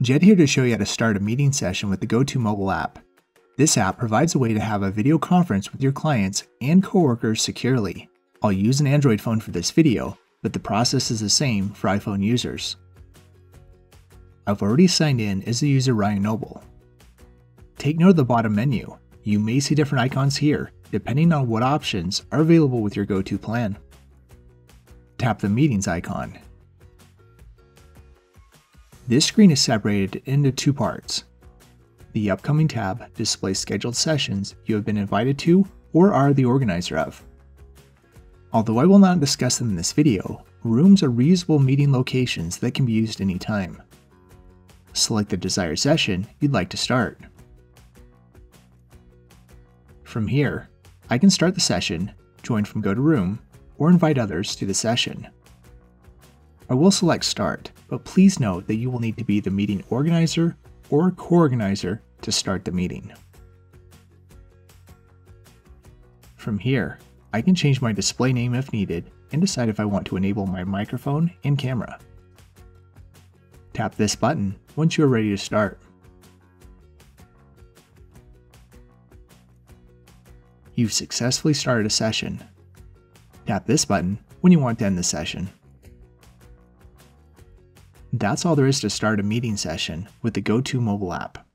Jed here to show you how to start a meeting session with the GoTo mobile app. This app provides a way to have a video conference with your clients and coworkers securely. I'll use an Android phone for this video, but the process is the same for iPhone users. I've already signed in as the user Ryan Noble. Take note of the bottom menu. You may see different icons here, depending on what options are available with your GoTo plan. Tap the Meetings icon this screen is separated into two parts. The Upcoming tab displays scheduled sessions you have been invited to or are the organizer of. Although I will not discuss them in this video, rooms are reusable meeting locations that can be used anytime. Select the desired session you'd like to start. From here, I can start the session, join from GoTo Room, or invite others to the session. I will select Start, but please note that you will need to be the meeting organizer or co-organizer to start the meeting. From here, I can change my display name if needed and decide if I want to enable my microphone and camera. Tap this button once you are ready to start. You've successfully started a session. Tap this button when you want to end the session. That's all there is to start a meeting session with the GoTo mobile app.